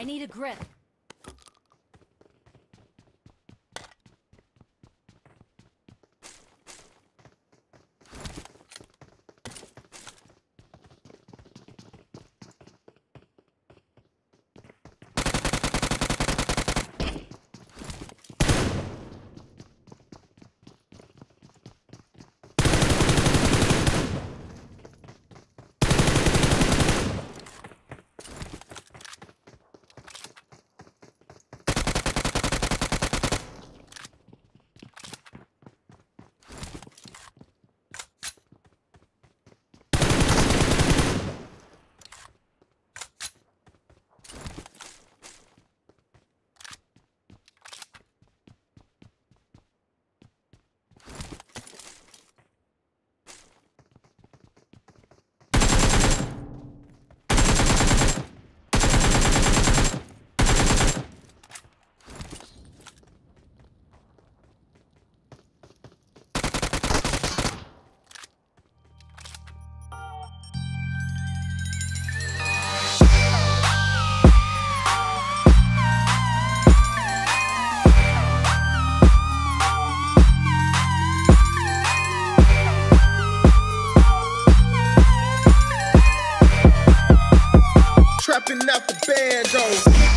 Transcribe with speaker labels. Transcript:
Speaker 1: I need a grip.
Speaker 2: out the banjo.